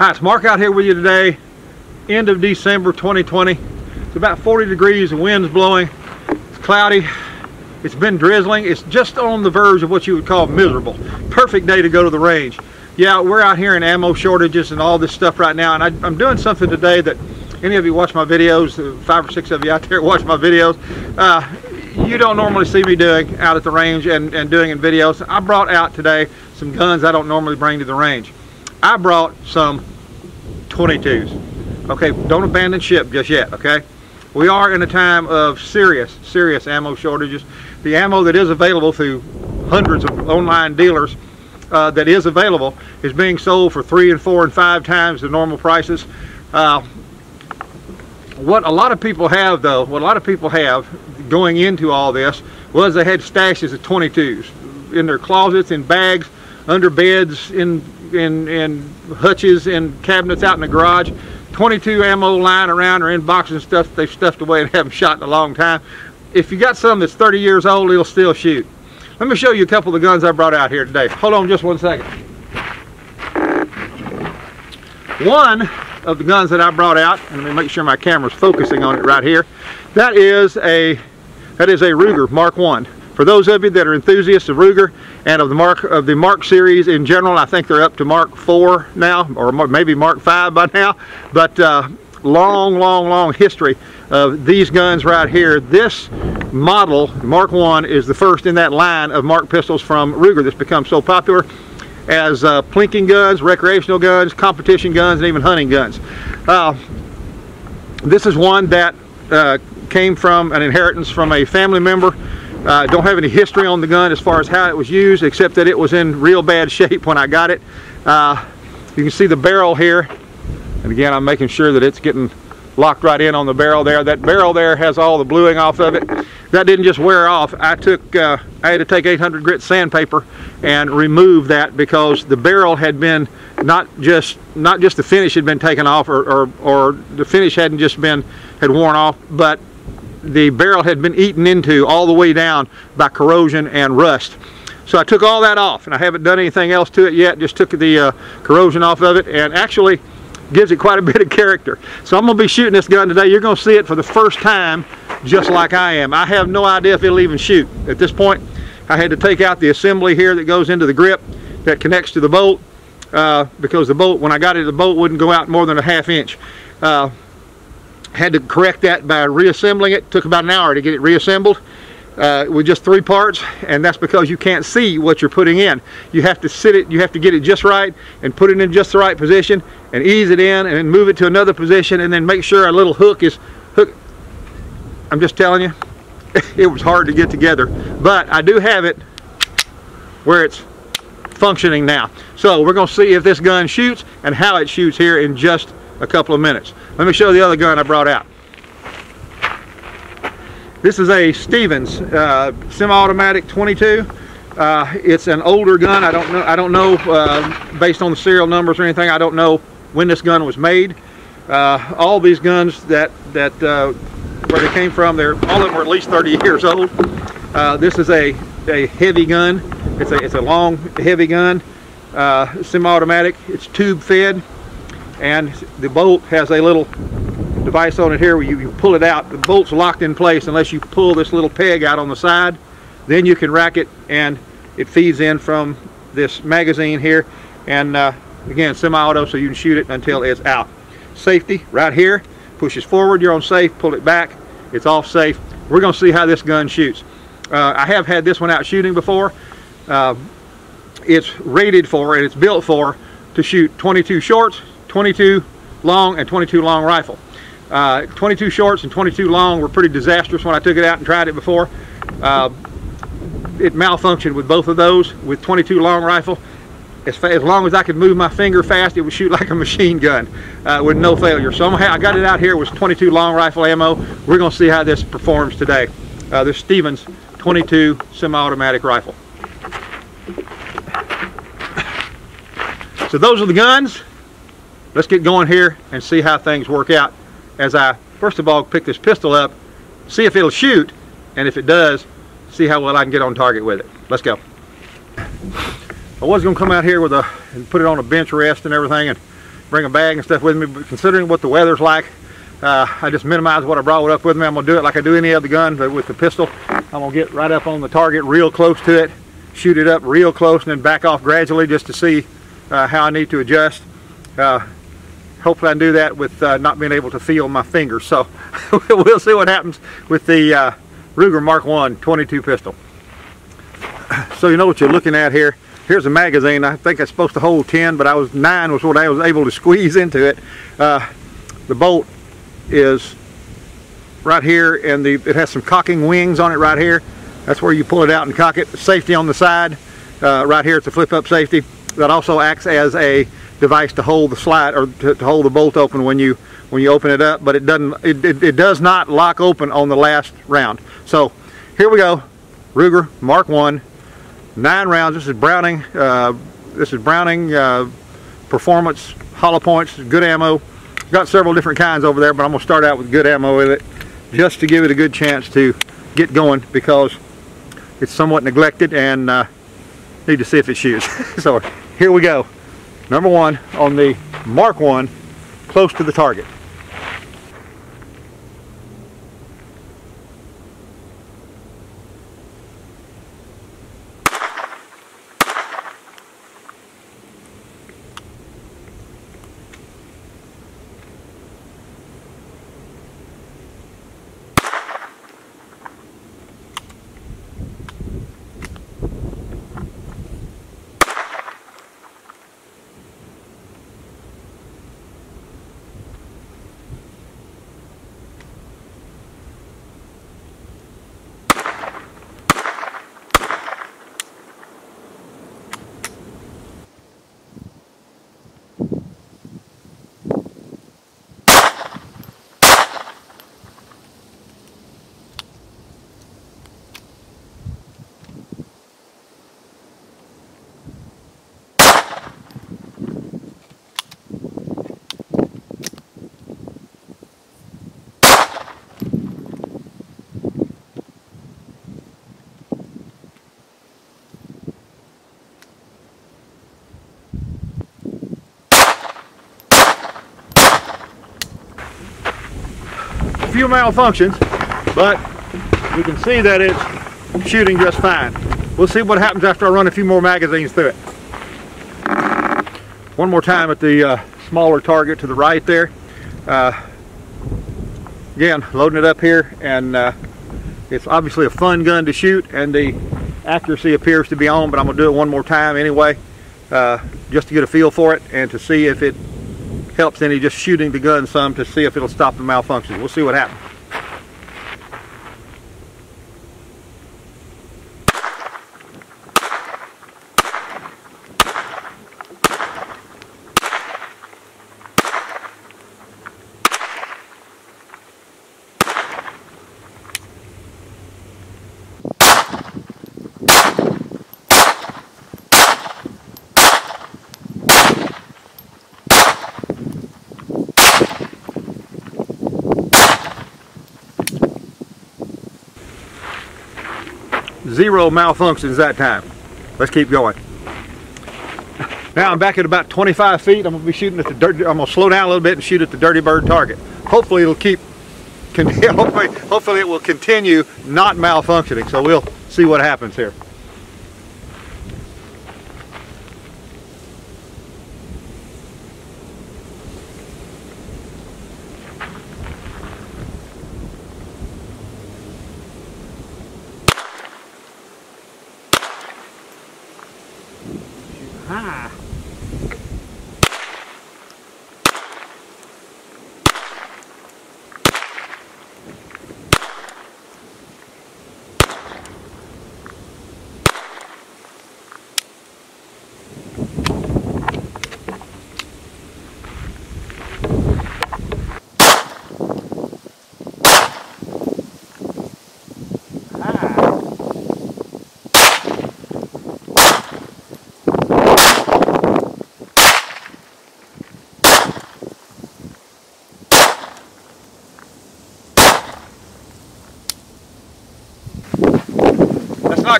Hi, it's Mark out here with you today, end of December 2020. It's about 40 degrees, the wind's blowing, it's cloudy, it's been drizzling, it's just on the verge of what you would call miserable. Perfect day to go to the range. Yeah, we're out here in ammo shortages and all this stuff right now, and I, am doing something today that any of you watch my videos, five or six of you out there watch my videos, uh, you don't normally see me doing out at the range and, and doing in videos. I brought out today some guns I don't normally bring to the range. I brought some 22s. Okay, don't abandon ship just yet, okay? We are in a time of serious, serious ammo shortages. The ammo that is available through hundreds of online dealers uh, that is available is being sold for three and four and five times the normal prices. Uh, what a lot of people have though, what a lot of people have going into all this was they had stashes of 22s in their closets, in bags, under beds, in in, in hutches, in cabinets out in the garage. 22 ammo lying around or in boxes and stuff they've stuffed away and haven't shot in a long time. If you got some that's 30 years old, it'll still shoot. Let me show you a couple of the guns I brought out here today. Hold on just one second. One of the guns that I brought out, and let me make sure my camera's focusing on it right here. That is a that is a Ruger Mark 1. For those of you that are enthusiasts of Ruger and of the Mark of the Mark series in general, I think they're up to Mark 4 now, or maybe Mark 5 by now. But uh, long, long, long history of these guns right here. This model, Mark 1, is the first in that line of Mark pistols from Ruger that's become so popular as uh, plinking guns, recreational guns, competition guns, and even hunting guns. Uh, this is one that uh, came from an inheritance from a family member. Uh, don't have any history on the gun as far as how it was used, except that it was in real bad shape when I got it. Uh, you can see the barrel here. And again, I'm making sure that it's getting locked right in on the barrel there. That barrel there has all the bluing off of it. That didn't just wear off. I took, uh, I had to take 800 grit sandpaper and remove that because the barrel had been not just not just the finish had been taken off or, or, or the finish hadn't just been had worn off, but the barrel had been eaten into all the way down by corrosion and rust. So I took all that off and I haven't done anything else to it yet, just took the uh, corrosion off of it and actually gives it quite a bit of character. So I'm going to be shooting this gun today. You're going to see it for the first time just like I am. I have no idea if it'll even shoot. At this point, I had to take out the assembly here that goes into the grip that connects to the bolt uh, because the bolt, when I got it, the bolt wouldn't go out more than a half inch. Uh, had to correct that by reassembling it. Took about an hour to get it reassembled uh, with just three parts and that's because you can't see what you're putting in. You have to sit it, you have to get it just right and put it in just the right position and ease it in and move it to another position and then make sure a little hook is hook. I'm just telling you, it was hard to get together, but I do have it where it's functioning now. So we're going to see if this gun shoots and how it shoots here in just a couple of minutes. Let me show you the other gun I brought out. This is a Stevens uh, semi-automatic 22. Uh, it's an older gun. I don't know. I don't know uh, based on the serial numbers or anything. I don't know when this gun was made. Uh, all these guns that that uh, where they came from, they're all of them are at least 30 years old. Uh, this is a a heavy gun. It's a it's a long heavy gun, semi-automatic. It's tube fed, and the bolt has a little device on it here where you, you pull it out. The bolt's locked in place unless you pull this little peg out on the side. Then you can rack it and it feeds in from this magazine here. And uh, again, semi-auto so you can shoot it until it's out. Safety right here. Pushes forward, you're on safe. Pull it back, it's off safe. We're going to see how this gun shoots. Uh, I have had this one out shooting before. Uh, it's rated for and it's built for to shoot 22 shorts, 22 long, and 22 long rifle. Uh, 22 shorts and 22 long were pretty disastrous when I took it out and tried it before. Uh, it malfunctioned with both of those with 22 long rifle. As, as, long as I could move my finger fast, it would shoot like a machine gun uh, with no failure. So I got it out here with 22 long rifle ammo. We're going to see how this performs today. Uh, this Stevens 22 semi-automatic rifle. So those are the guns. Let's get going here and see how things work out as I first of all pick this pistol up, see if it'll shoot, and if it does, see how well I can get on target with it. Let's go. I was going to come out here with a and put it on a bench rest and everything and bring a bag and stuff with me, but considering what the weather's like, uh, I just minimize what I brought up with me. I'm gonna do it like I do any other gun, but with the pistol, I'm gonna get right up on the target, real close to it, shoot it up real close, and then back off gradually just to see uh, how I need to adjust. Uh, hopefully I do that with uh, not being able to feel my fingers. So we'll see what happens with the uh, Ruger Mark 1 22 pistol. So you know what you're looking at here. Here's a magazine. I think it's supposed to hold 10, but I was 9 was what I was able to squeeze into it. Uh, the bolt is right here and the it has some cocking wings on it right here. That's where you pull it out and cock it. Safety on the side. Uh, right here it's a flip up safety. That also acts as a device to hold the slide or to, to, hold the bolt open when you when you open it up but it doesn't it, it, it, does not lock open on the last round. So here we go. Ruger Mark 1 nine rounds. This is Browning uh, this is Browning uh, performance hollow points good ammo. Got several different kinds over there but I'm gonna start out with good ammo with it just to give it a good chance to get going because it's somewhat neglected and uh, need to see if it shoots. So here we go number one on the Mark 1 close to the target. Few malfunctions, but you can see that it's shooting just fine. We'll see what happens after I run a few more magazines through it. One more time at the uh, smaller target to the right there. Uh, again, loading it up here, and uh, it's obviously a fun gun to shoot, and the accuracy appears to be on, but I'm going to do it one more time anyway, uh, just to get a feel for it and to see if it helps any just shooting the gun some to see if it'll stop the malfunction. We'll see what happens. Zero malfunctions that time. Let's keep going. Now I'm back at about 25 feet. I'm gonna be shooting at the dirty, I'm gonna slow down a little bit and shoot at the dirty bird target. Hopefully it'll keep, hopefully, hopefully it will continue not malfunctioning. So we'll see what happens here.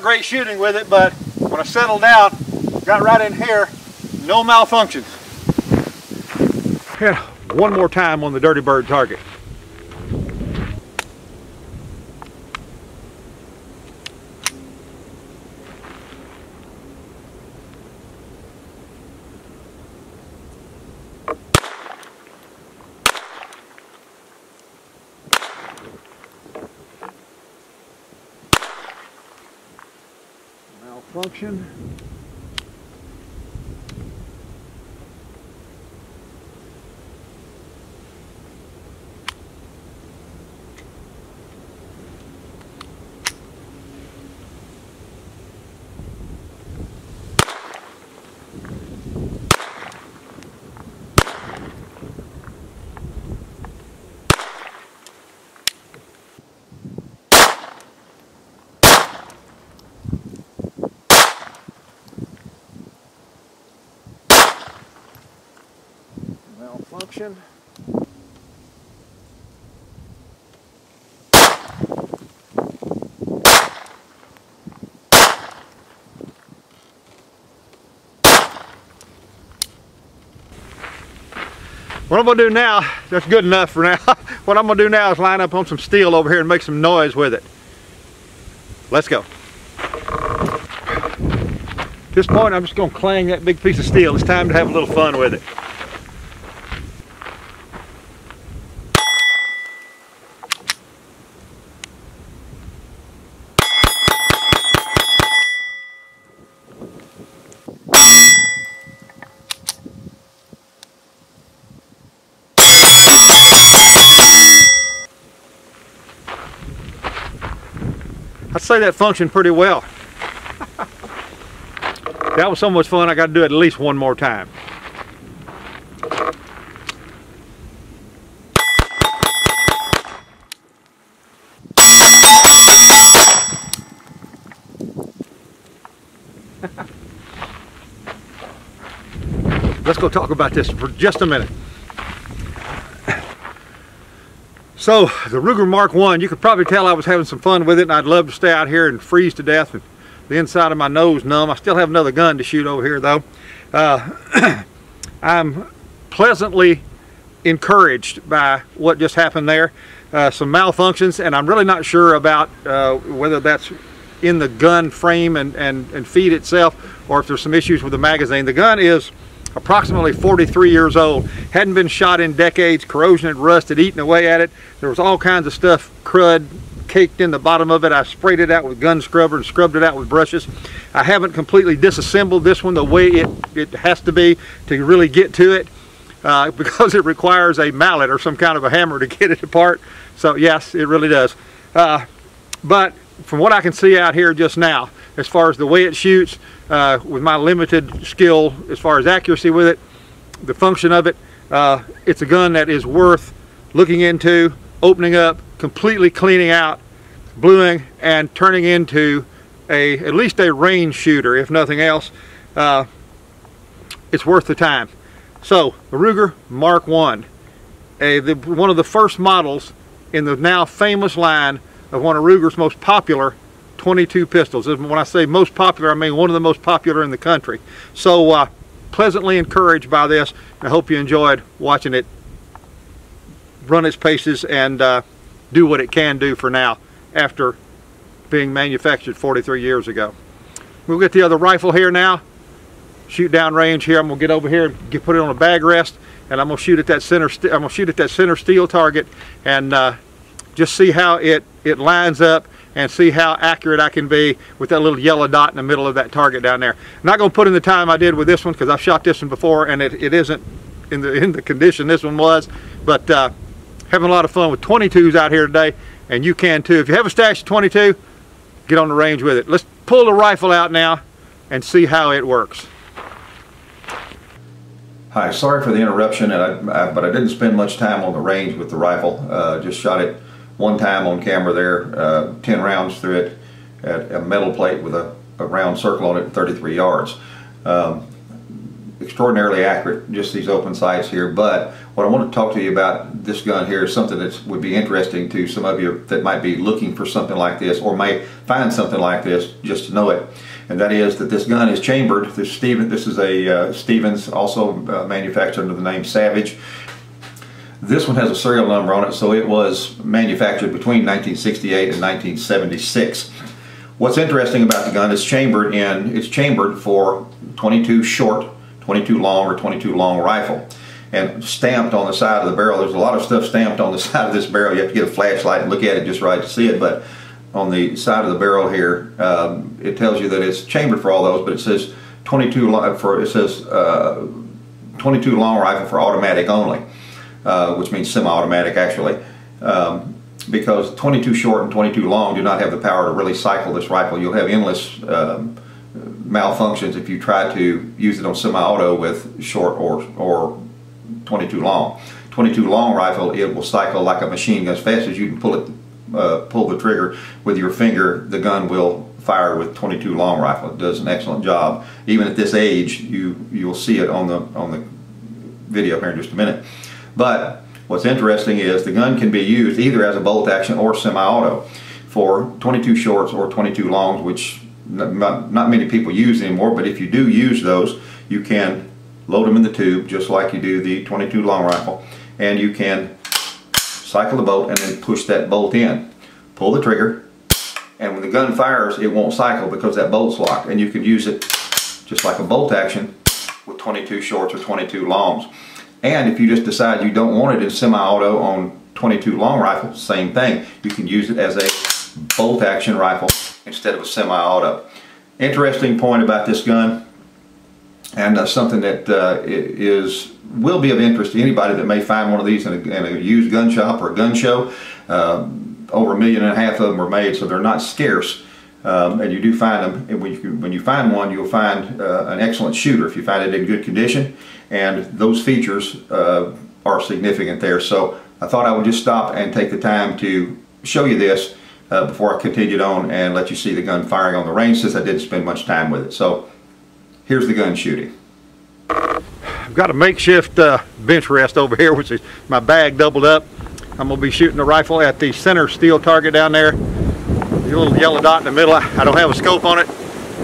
Great shooting with it, but when I settled down, got right in here, no malfunctions. And one more time on the Dirty Bird target. Malfunction. Malfunction. What I'm gonna do now, that's good enough for now. what I'm gonna do now is line up on some steel over here and make some noise with it. Let's go. At this point, I'm just gonna clang that big piece of steel. It's time to have a little fun with it. Say that functioned pretty well. that was so much fun, I got to do it at least one more time. Let's go talk about this for just a minute. So the Ruger Mark 1, you could probably tell I was having some fun with it and I'd love to stay out here and freeze to death and the inside of my nose numb. I still have another gun to shoot over here though. Uh, I'm pleasantly encouraged by what just happened there. Uh, some malfunctions and I'm really not sure about uh, whether that's in the gun frame and, and, and feed itself or if there's some issues with the magazine. The gun is approximately 43 years old. Hadn't been shot in decades. Corrosion had rust had eaten away at it. There was all kinds of stuff, crud, caked in the bottom of it. I sprayed it out with gun scrubber and scrubbed it out with brushes. I haven't completely disassembled this one the way it, it has to be to really get to it uh, because it requires a mallet or some kind of a hammer to get it apart. So yes, it really does. Uh, but from what I can see out here just now, as far as the way it shoots, uh, with my limited skill as far as accuracy with it, the function of it, uh, it's a gun that is worth looking into, opening up, completely cleaning out, bluing, and turning into a at least a range shooter, if nothing else. Uh, it's worth the time. So, the Ruger Mark 1, the, one of the first models in the now famous line of one of Ruger's most popular 22 pistols. When I say most popular, I mean one of the most popular in the country. So uh, pleasantly encouraged by this. I hope you enjoyed watching it run its paces and uh, do what it can do for now after being manufactured 43 years ago. We'll get the other rifle here now. Shoot down range here. I'm gonna get over here and get, put it on a bag rest, and I'm gonna shoot at that center. I'm gonna shoot at that center steel target, and uh, just see how it it lines up and see how accurate I can be with that little yellow dot in the middle of that target down there. I'm not going to put in the time I did with this one because I've shot this one before and it, it isn't in the in the condition this one was, but uh, having a lot of fun with 22s out here today, and you can too. If you have a stash of 22, get on the range with it. Let's pull the rifle out now and see how it works. Hi, sorry for the interruption, and I, I, but I didn't spend much time on the range with the rifle. Uh, just shot it one time on camera there, uh, 10 rounds through it at a metal plate with a, a round circle on it 33 yards. Um, extraordinarily accurate, just these open sights here, but what I want to talk to you about this gun here is something that would be interesting to some of you that might be looking for something like this or may find something like this just to know it. And that is that this gun is chambered. This, Steven, this is a uh, Stevens, also uh, manufactured under the name Savage. This one has a serial number on it, so it was manufactured between 1968 and 1976. What's interesting about the gun is chambered in, it's chambered for 22 short, 22 long, or 22 long rifle. And stamped on the side of the barrel, there's a lot of stuff stamped on the side of this barrel. You have to get a flashlight and look at it just right to see it, but on the side of the barrel here, um, it tells you that it's chambered for all those, but it says 22 for it says uh, 22 long rifle for automatic only, uh, which means semi-automatic actually, um, because 22 short and 22 long do not have the power to really cycle this rifle. You'll have endless um, malfunctions if you try to use it on semi-auto with short or or 22 long. 22 long rifle, it will cycle like a machine gun as fast as you can pull it, uh, pull the trigger with your finger. The gun will fire with 22 long rifle. It does an excellent job. Even at this age, you you'll see it on the on the video here in just a minute. But what's interesting is the gun can be used either as a bolt action or semi-auto for 22 shorts or 22 longs, which not, not many people use anymore. But if you do use those, you can load them in the tube just like you do the 22 long rifle, and you can cycle the bolt and then push that bolt in. Pull the trigger, and when the gun fires it won't cycle because that bolt's locked and you can use it just like a bolt action with 22 shorts or 22 longs and if you just decide you don't want it in semi-auto on 22 long rifle same thing you can use it as a bolt action rifle instead of a semi-auto interesting point about this gun and uh, something that uh, is will be of interest to anybody that may find one of these in a, in a used gun shop or a gun show uh, over a million and a half of them were made, so they're not scarce. Um, and you do find them, and when you, when you find one, you'll find uh, an excellent shooter if you find it in good condition. And those features uh, are significant there. So I thought I would just stop and take the time to show you this uh, before I continued on and let you see the gun firing on the range since I didn't spend much time with it. So here's the gun shooting. I've got a makeshift uh, bench rest over here, which is my bag doubled up. I'm going to be shooting the rifle at the center steel target down there. The little yellow dot in the middle. I don't have a scope on it.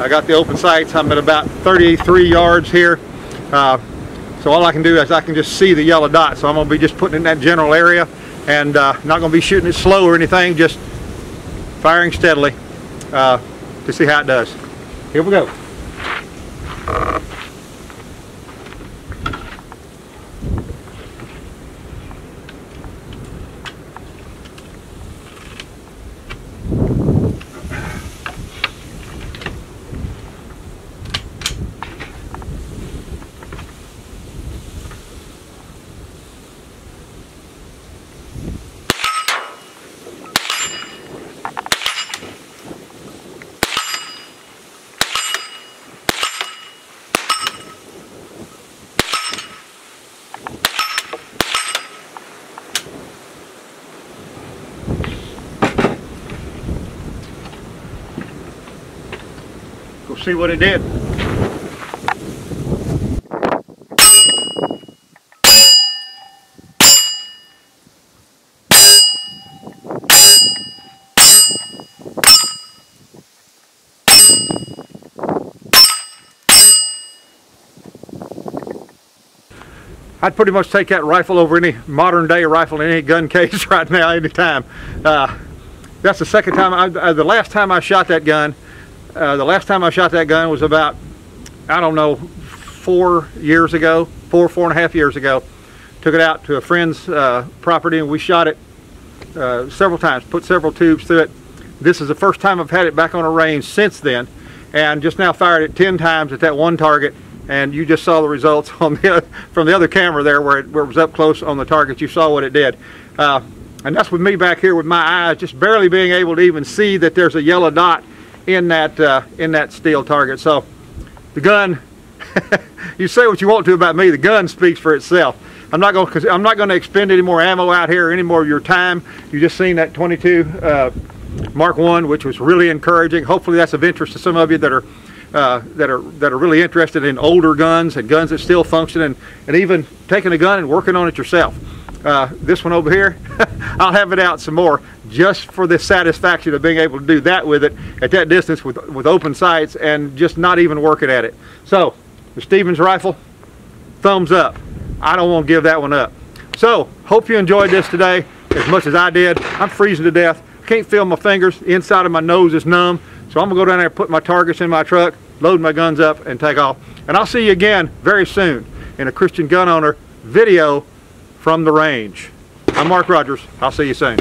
I got the open sights. I'm at about 33 yards here. Uh, so all I can do is I can just see the yellow dot. So I'm going to be just putting in that general area and uh, not going to be shooting it slow or anything. Just firing steadily uh, to see how it does. Here we go. See what it did. I'd pretty much take that rifle over any modern day rifle in any gun case right now, anytime. Uh, that's the second time, I, uh, the last time I shot that gun, uh, the last time I shot that gun was about, I don't know, four years ago, four, four and a half years ago. Took it out to a friend's uh, property and we shot it uh, several times, put several tubes through it. This is the first time I've had it back on a range since then and just now fired it 10 times at that one target and you just saw the results on the from the other camera there where it, where it was up close on the target. You saw what it did. Uh, and that's with me back here with my eyes just barely being able to even see that there's a yellow dot in that uh, in that steel target. So the gun, you say what you want to about me, the gun speaks for itself. I'm not going to I'm not going to expend any more ammo out here any more of your time. You just seen that 22 uh, Mark One, which was really encouraging. Hopefully that's of interest to some of you that are uh, that are that are really interested in older guns and guns that still function and, and even taking a gun and working on it yourself. Uh, this one over here, I'll have it out some more just for the satisfaction of being able to do that with it at that distance with, with open sights and just not even working at it. So, the Stevens rifle, thumbs up. I don't want to give that one up. So, hope you enjoyed this today as much as I did. I'm freezing to death. Can't feel my fingers. The inside of my nose is numb. So I'm gonna go down there, and put my targets in my truck, load my guns up, and take off. And I'll see you again very soon in a Christian gun owner video from the range. I'm Mark Rogers. I'll see you soon.